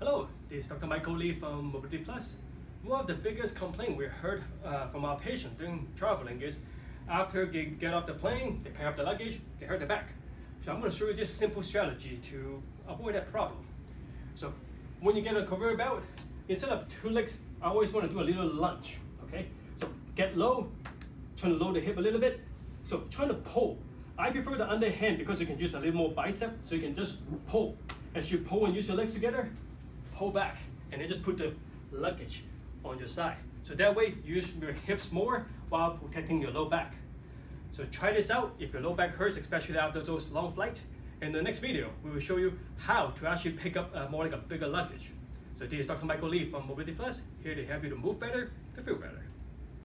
Hello, this is Dr. Michael Li from Mobility Plus. One of the biggest complaints we heard uh, from our patients during traveling is after they get off the plane, they pack up the luggage, they hurt their back. So I'm going to show you this simple strategy to avoid that problem. So when you get a conveyor belt, instead of two legs, I always want to do a little lunge, okay? So get low, trying to load the hip a little bit. So trying to pull. I prefer the underhand because you can use a little more bicep, so you can just pull. As you pull and use your legs together, pull back, and then just put the luggage on your side. So that way, use your hips more while protecting your low back. So try this out if your low back hurts, especially after those long flights. In the next video, we will show you how to actually pick up uh, more like a bigger luggage. So this is Dr. Michael Li from Mobility Plus, here to help you to move better, to feel better.